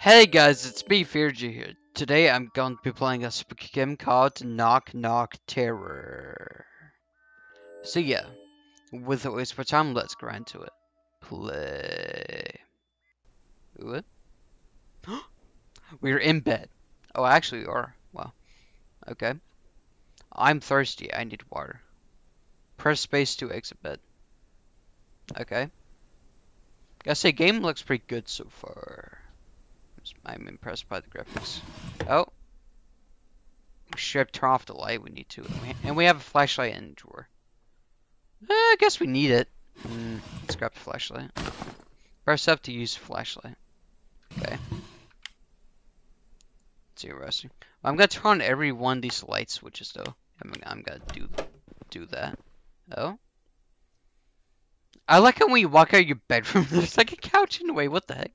Hey guys, it's me, Feargy here. Today I'm going to be playing a spooky game called Knock Knock Terror. So yeah, without waste more time, let's grind to it. Play. What? We're in bed. Oh, actually we are. Well, okay. I'm thirsty. I need water. Press space to exit bed. Okay. Gotta say, game looks pretty good so far. I'm impressed by the graphics. Oh. We should turn off the light. We need to. And we have a flashlight in the drawer. Eh, I guess we need it. Mm, let's grab the flashlight. Press up to use flashlight. Okay. It's interesting. I'm gonna turn on every one of these light switches though. I'm, I'm gonna do do that. Oh. I like how when you walk out of your bedroom, there's like a couch in the way. What the heck?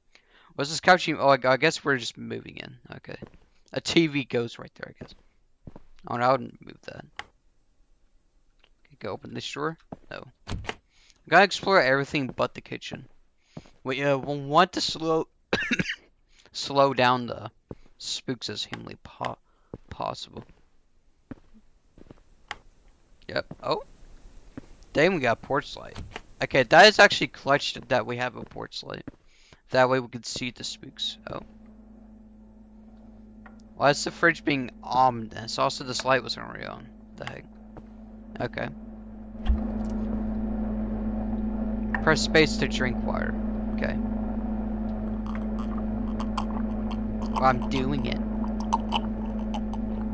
Was this couch? Oh, I guess we're just moving in. Okay. A TV goes right there, I guess. Oh, no, I wouldn't move that. Okay, go open this drawer? No. Gotta explore everything but the kitchen. We uh, will want to slow slow down the spooks as humanly po possible. Yep. Oh. Then we got porch light. Okay, that is actually clutched that we have a porch light. That way we can see the spooks. Oh. Why is the fridge being ominous? Also, this light wasn't already on. The heck? Okay. Press space to drink water. Okay. Well, I'm doing it.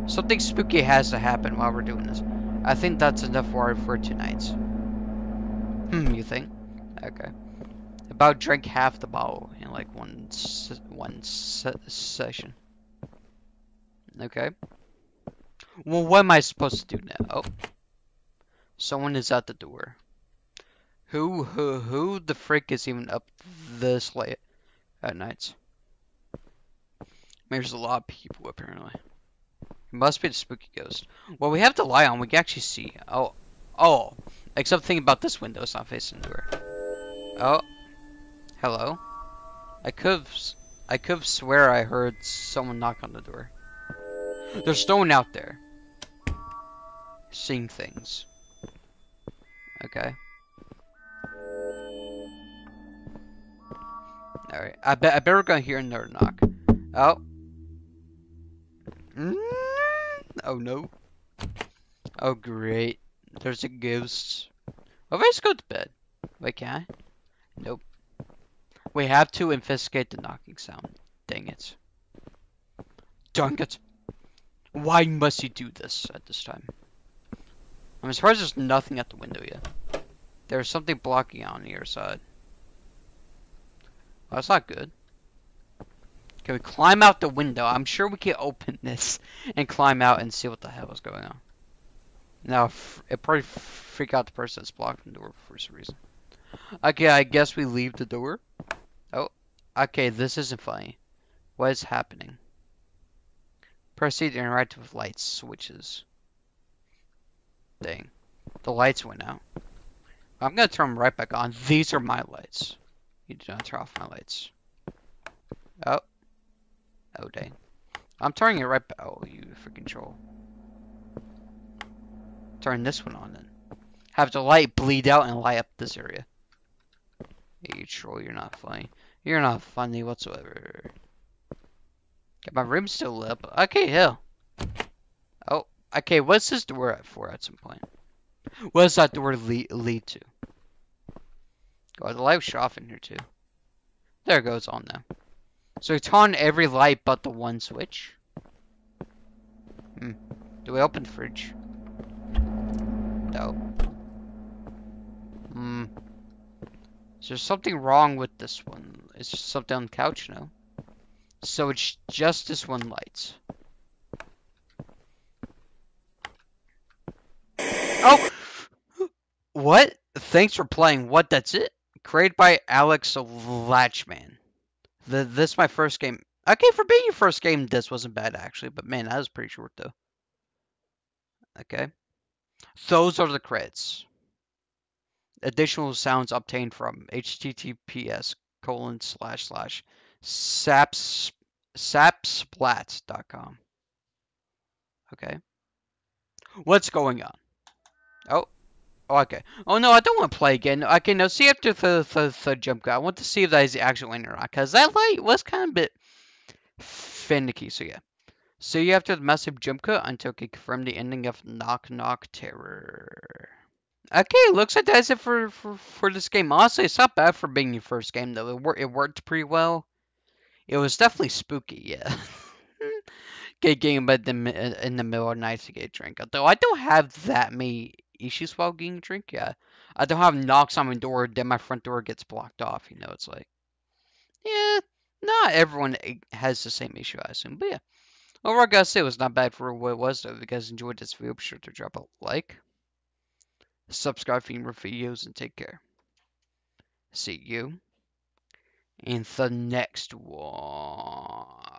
Something spooky has to happen while we're doing this. I think that's enough water for tonight. Hmm, you think? Okay about drink half the bottle in like one one se session. Okay. Well, what am I supposed to do now? Oh, someone is at the door. Who who who the frick is even up this late at nights? There's a lot of people apparently. It must be the spooky ghost. Well, we have the light on. We can actually see. Oh, oh. Except the thing about this window. It's not facing the door. Oh. Hello? I could've, I could've swear I heard someone knock on the door. There's no one out there. Seeing things. Okay. Alright, I bet I better go hear another knock. Oh. Mm oh no. Oh great. There's a ghost. Oh, let's go to bed. Wait, can I? Nope. We have to investigate the knocking sound. Dang it. Dang it. Why must you do this at this time? I'm surprised there's nothing at the window yet. There's something blocking on the other side. Well, that's not good. Can we climb out the window? I'm sure we can open this and climb out and see what the hell is going on. Now, it probably freak out the person that's blocking the door for some reason. Okay, I guess we leave the door. Okay, this isn't funny. What is happening? Proceed to interact with light switches. Dang. The lights went out. I'm gonna turn them right back on. These are my lights. You do not turn off my lights. Oh. Oh, dang. I'm turning it right back. Oh, you freaking troll. Turn this one on then. Have the light bleed out and light up this area. Hey, you troll, you're not funny. You're not funny whatsoever. Get my room still lit up. Okay, hell. Oh, okay, what's this door at for at some point? What does that door lead, lead to? Oh, the light shut off in here too. There it goes on now. So it's on every light but the one switch. Hmm. Do we open the fridge? No. Hmm. Is there something wrong with this one? It's just something on the couch now. So it's just this one light. Oh! What? Thanks for playing. What? That's it? Created by Alex Latchman. The, this my first game. Okay, for being your first game, this wasn't bad actually. But man, that was pretty short though. Okay. Those are the credits additional sounds obtained from https colon slash slash saps sapsplats.com. Okay. What's going on? Oh. oh. okay. Oh no, I don't want to play again. Okay, now see after the, the, the jump cut. I want to see if that is actually in or not. Because that light was kind of a bit finicky. So yeah. So you after the massive jump cut until you confirm the ending of Knock Knock Terror. Okay, looks like that's it for, for, for this game. Honestly, it's not bad for being your first game, though. It, wor it worked pretty well. It was definitely spooky, yeah. get bed in the, in the middle of the night to get a drink. Though I don't have that many issues while getting a drink, yeah. I don't have knocks on my door, then my front door gets blocked off, you know, it's like... Yeah, not everyone has the same issue, I assume, but yeah. Overall, I gotta say, it was not bad for what it was, though. If you guys enjoyed this video, be sure to drop a like subscribe for more videos, and take care. See you in the next one.